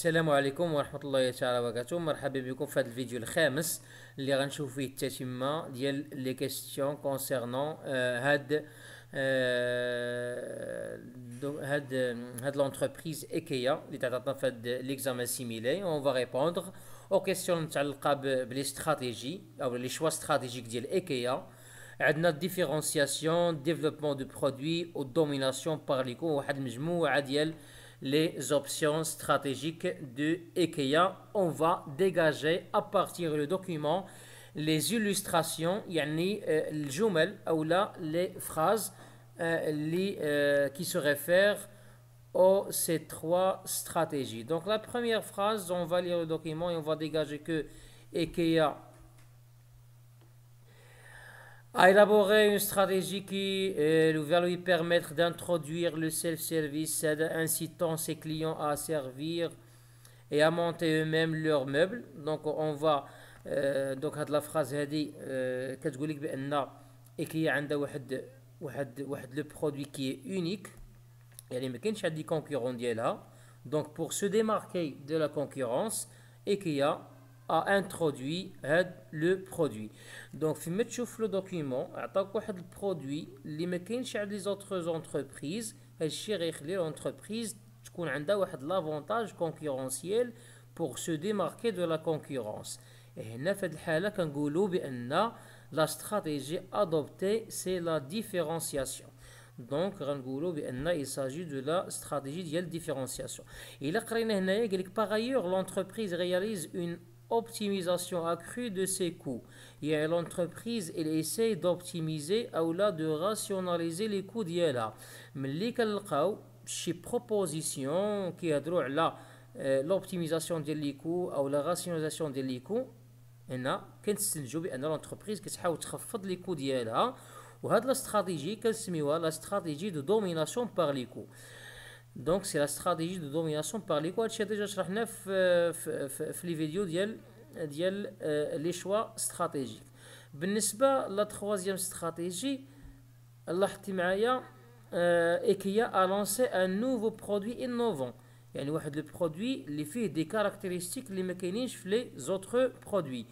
السلام عليكم ورحمة الله تعالى وبركاته. مرحبا بكم في هذا الفيديو الخامس اللي غنشوف فيه التتمة ديال لي كيستيون كونسيرنون هاد آه، هاد هاد لونتربريز ايكيا اللي تعطاتنا في هاد ليكزامان سيميلي. اون فا ريبوندر أو كيستيون متعلقة بلي استراتيجي أو لي شوا استراتيجيك ديال ايكيا عندنا ديفيرونسياسيون ديفلوبمون دو برودوي و دوميناسيون بار ليكو واحد المجموعة ديال les options stratégiques de IKEA. On va dégager à partir du document les illustrations, yani الجمل ou là les phrases qui se réfèrent aux ces trois stratégies. Donc la première phrase, on va lire le document et on va dégager que IKEA a élaboré une stratégie qui euh, va lui permettre d'introduire le self-service, incitant ses clients à servir et à monter eux-mêmes leurs meubles. Donc on va euh, donc la phrase هذه كتقول لك بان ايكيا عندها واحد واحد واحد لو برودوي كي اونيك يعني ما كاينش عندي كونكورون ديالها دونك بور سو ديماركي دو لا كونكورونس ايكيا a introduit le produit. Donc, si tu le document, le produit اللي ما كاينش عند les autres entreprises, هادشي غيخلي l'entreprise تكون عندها واحد l'avantage concurrentiel pour se démarquer de la concurrence. Et هنا في هذه الحالة كنقولوا بأن la stratégie adoptée c'est la différenciation. Donc, غنقولوا بأن il s'agit de la stratégie ديال différenciation. Et là قرينا هنايا قال لك par ailleurs l'entreprise réalise une optimisation accrue de ses coûts. Il y a l'entreprise, elle essaie d'optimiser ou là de rationaliser les coûts d'IELA. Mais les chez proposition qui a droit là l'optimisation des coûts ou la rationalisation des coûts, هنا كنستنتجوا بان l'entreprise كتحاول تخفض لي كو ديالها وهاد لا استراتيجي كنسميوها لا استراتيجي دو دوميناسيون بار لي كو دونك سي لا استراتيجي دو دوميناسيون بار لي كو هادشي ديجا شرحناه في في, في, في لي فيديو ديال ديال لي شوا استراتيجيك بالنسبه لا تخوازيام استراتيجي لاحظتي معايا ايكيا ا لونسي ان نوفو برودوي انوفون يعني واحد لو برودوي اللي فيه دي كاركتيرستيك اللي ما كاينينش في لي زوتر برودوي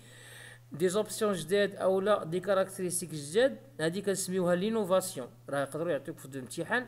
دي زوبسيون جداد او لا دي كاركتيرستيك جداد هذه كنسميوها لينوفاسيون راه يقدروا يعطيوك في الامتحان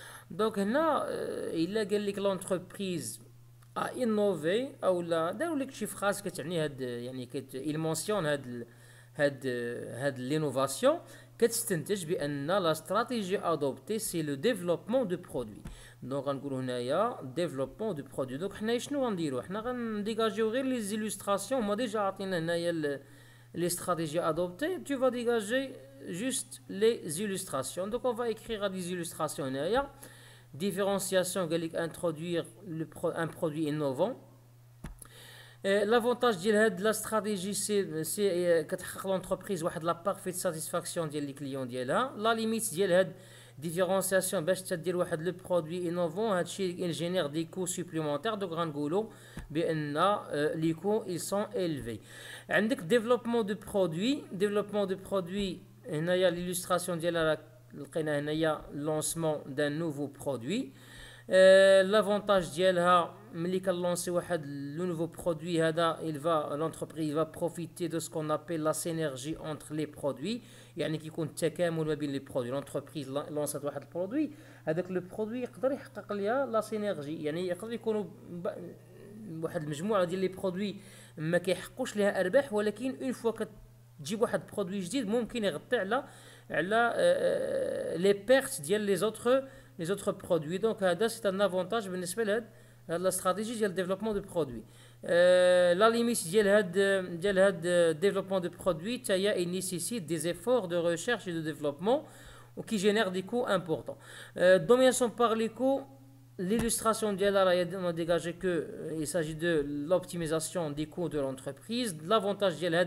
دونك هنا الا قال لك لونتربريز ا انوفي او لا داروا لك شي فراس كتعني هاد يعني كت المونسيون هاد هاد هاد لينوفاسيون كتستنتج بان لا استراتيجي ادوبتي سي لو ديفلوبمون دو برودوي دونك غنقولوا هنايا ديفلوبمون دو برودوي دونك حنا شنو غنديروا حنا غنديجاجيو غير لي زيلوستراسيون هما ديجا عطينا هنايا لي استراتيجي ادوبتي تو فا ديجاجي juste les illustrations. Donc on va écrire des illustrations هنايا différenciation, introduire un produit innovant. L'avantage de la stratégie, c'est euh, que l'entreprise a la parfaite satisfaction des clients. La limite de la différenciation, ben, c'est que le produit innovant hein, génère des coûts supplémentaires de grands goulots, ben, euh, les coûts sont élevés. Développement de produits, développement de produits, l'illustration de la لقينا هنايا لونسمون دان نوفو برودوي لافونتاج ديالها ملي كنلونسي واحد لو نوفو برودوي هذا il va l'entreprise va profiter de ce qu'on appelle la synergie entre les produits. يعني كيكون التكامل ما بين لي برودوي لونتربريز لونسات واحد البرودوي هذاك لو برودوي يقدر يحقق ليها لا سينيرجي يعني يقدر يكونوا واحد المجموعه ديال لي برودوي ما كيحققوش ليها ارباح ولكن اون فوا كتجيب واحد برودوي جديد ممكن يغطي على على لي بيرت ديال لي زوتر لي زوتر برودوي دونك هذا سي ان افونتاج بالنسبه لهاد لا استراتيجي ديال ديفلوبمون دو برودوي لا ليميت ديال هاد ديال هاد ديفلوبمون دو برودوي حتى هي اي نيسيسيت دي زيفور دو ريشيرش دو ديفلوبمون وكي جينير دي كو امبورطون دوميناسيون بار لي كو l'illustration on a dégagé que euh, il s'agit de l'optimisation des coûts de l'entreprise l'avantage de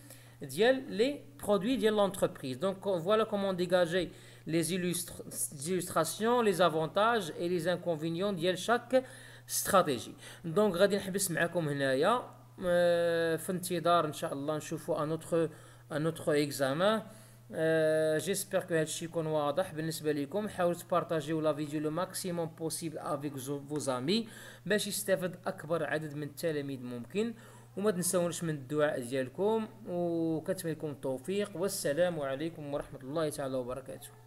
ديال لي برودوي ديال لونتربريز دونك فوالا كومون ديغاجي les illustrations, les avantages et les inconvénients ديال chaque stratégie. Donc غادي نحبس معكم هنايا في انتظار ان شاء الله نشوفوا ان اوتر ان اوتر اكزامان جيسبر كو هادشي يكون واضح بالنسبه لكم حاولوا تبارطاجيو لا فيديو لو ماكسيموم بوسيبل افيك فو زامي باش يستافد اكبر عدد من التلاميذ ممكن وما تنساونش من الدعاء ديالكم وكتمنى لكم التوفيق والسلام عليكم ورحمة الله تعالى وبركاته.